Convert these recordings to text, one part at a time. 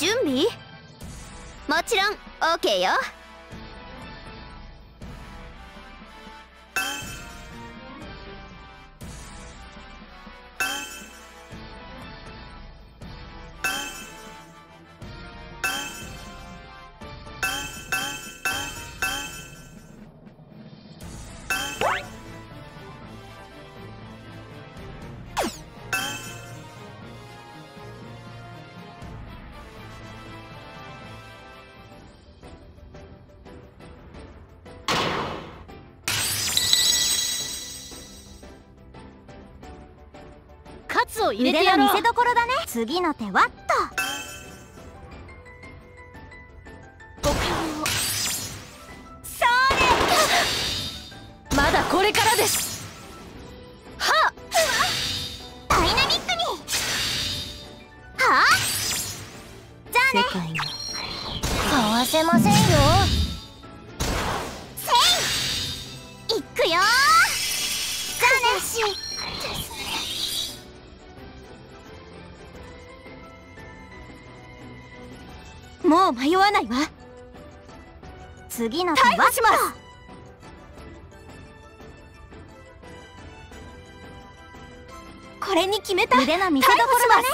準備？もちろん OK よ。ツを入れてやろう腕の見せ所だね。次の手はっと。それまだこれからです。はっ。ダイナミックに。はあじゃあね。世界わせませんよもう迷わないわ。次のします。これに決めた。腕の見せ所だね。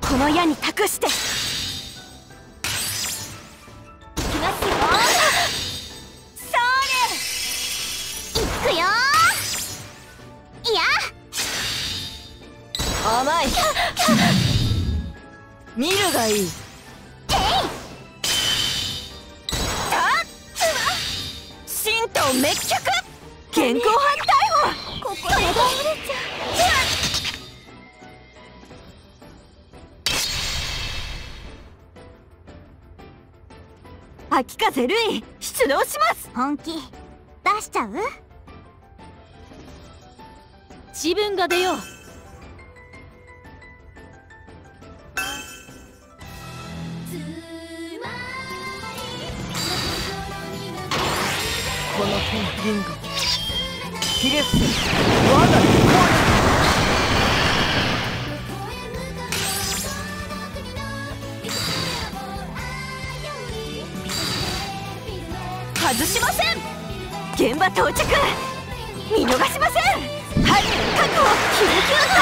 この矢に託して見るがいい。神道滅却！現行犯逮捕！ここで倒れちゃ秋風るい出動します！う本気。出しちゃう？自分が出ようこの手のリンゴひれ伏せ我が外しません現場到着見逃しません犯人確保緊急逮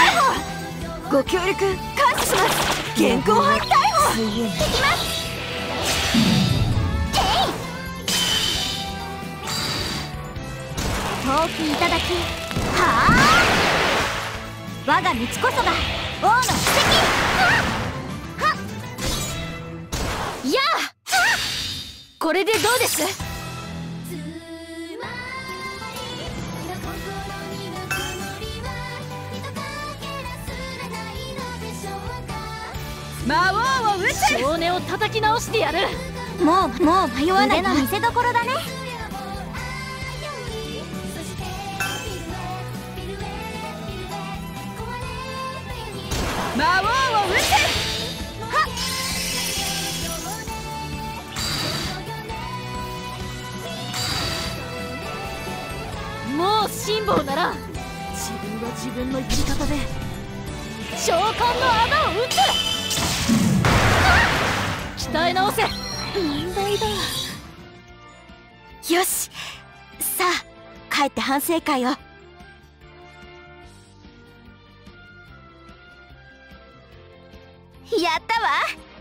捕ご協力感謝します現行犯逮捕できます陶器いただきはあ我が道こそが王の奇跡はっ。やあこれでどうです？魔王を撃つ少年を叩き直してやる。もうもう迷わない。腕の見せ所だね魔王を撃つもう辛抱なら自分は自分のやり方で召喚の穴を打つ鍛え直せ！問題だ。よし！さあ帰って反省会を。やったわ。